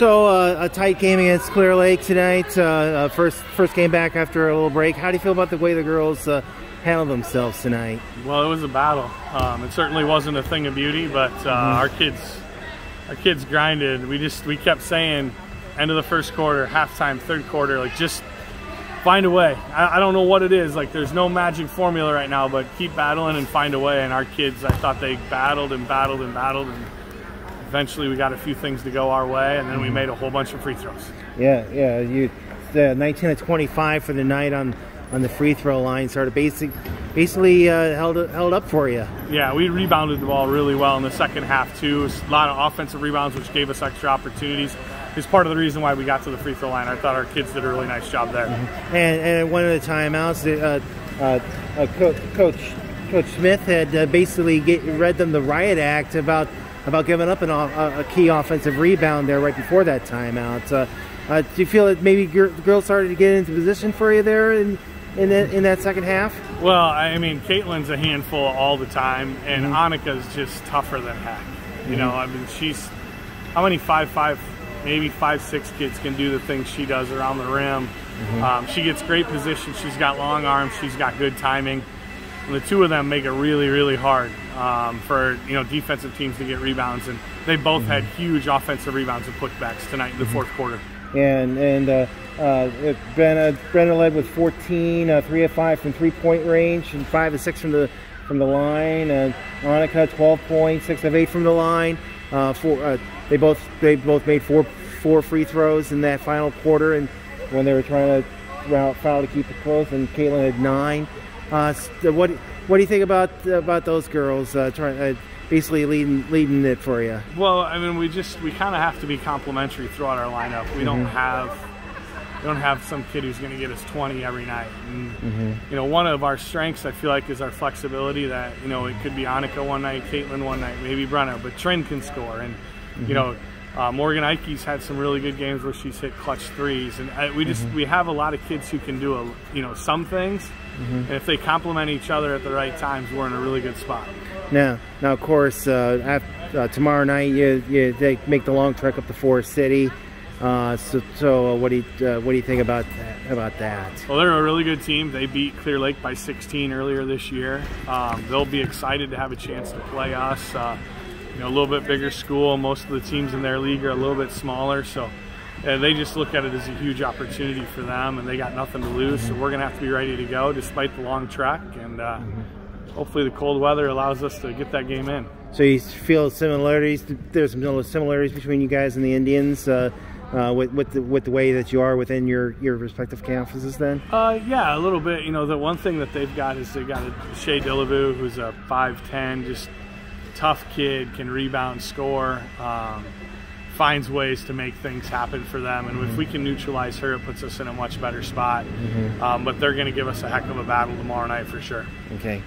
So uh, a tight game against Clear Lake tonight. Uh, uh, first first game back after a little break. How do you feel about the way the girls uh, handled themselves tonight? Well, it was a battle. Um, it certainly wasn't a thing of beauty, but uh, mm-hmm. our kids our kids grinded. We just we kept saying end of the first quarter, halftime, third quarter, like just find a way. I, I, don't know what it is. Like there's no magic formula right now, but keep battling and find a way. And our kids, I thought they battled and battled and battled and eventually we got a few things to go our way, and then we mm-hmm. made a whole bunch of free throws. Yeah, yeah. You, uh, 19 to 25 for the night on on the free throw line. Started basic, basically uh, held held up for you. Yeah, we rebounded the ball really well in the second half too. A lot of offensive rebounds, which gave us extra opportunities. Is part of the reason why we got to the free throw line. I thought our kids did a really nice job there. Mm-hmm. And, and one of the timeouts, uh, uh, uh Coach Coach Smith had uh, basically get, read them the riot act about about giving up an, a, a, key offensive rebound there right before that timeout. Uh, uh, do you feel that maybe the girls started to get into position for you there in in, the, in that second half? Well, I mean, Caitlin's a handful all the time, and mm-hmm. Annika's just tougher than heck. You mm-hmm. know, I mean, she's how many five five, maybe five six kids can do the things she does around the rim. Mm-hmm. Um, she gets great position. She's got long arms. She's got good timing. And the two of them make it really, really hard um, for you know defensive teams to get rebounds, and they both mm-hmm. had huge offensive rebounds and putbacks tonight in the mm-hmm. fourth quarter. And and uh, uh, Brenna, Brenna led with 14, uh, three of five from three point range, and five of six from the from the line. And Annika 12 points, six of eight from the line. Uh, four, uh, they both they both made four four free throws in that final quarter, and when they were trying to foul to keep it close, and Caitlin had nine. Uh, what what do you think about about those girls uh, trying uh, basically leading leading it for you? Well, I mean, we just we kind of have to be complimentary throughout our lineup. We mm-hmm. don't have we don't have some kid who's going to get us 20 every night. And, mm-hmm. You know, one of our strengths I feel like is our flexibility. That you know it could be Annika one night, Caitlin one night, maybe Brenna, but Trin can score, and mm-hmm. you know uh, Morgan Ike's had some really good games where she's hit clutch threes, and I, we just mm-hmm. we have a lot of kids who can do a you know some things, mm-hmm. and if they complement each other at the right times, we're in a really good spot. Now, now of course, uh, after, uh, tomorrow night you, you they make the long trek up to Forest City. Uh, so, so uh, what do you uh, what do you think about that? About that? Well, they're a really good team. They beat Clear Lake by 16 earlier this year. Um, they'll be excited to have a chance to play us. You know, a little bit bigger school. Most of the teams in their league are a little bit smaller, so uh, they just look at it as a huge opportunity for them, and they got nothing to lose. So we're going to have to be ready to go despite the long trek, and uh, hopefully the cold weather allows us to get that game in. So you feel similarities? There's some similarities between you guys and the Indians. Uh, uh, with with the, with the way that you are within your your respective campuses then? Uh, yeah, a little bit. You know, the one thing that they've got is they got a Shea Dillavu, who's a 5'10", just tough kid, can rebound, score, um, finds ways to make things happen for them. And mm-hmm. if we can neutralize her, it puts us in a much better spot. Mm-hmm. Um, but they're going to give us a heck of a battle tomorrow night for sure. Okay.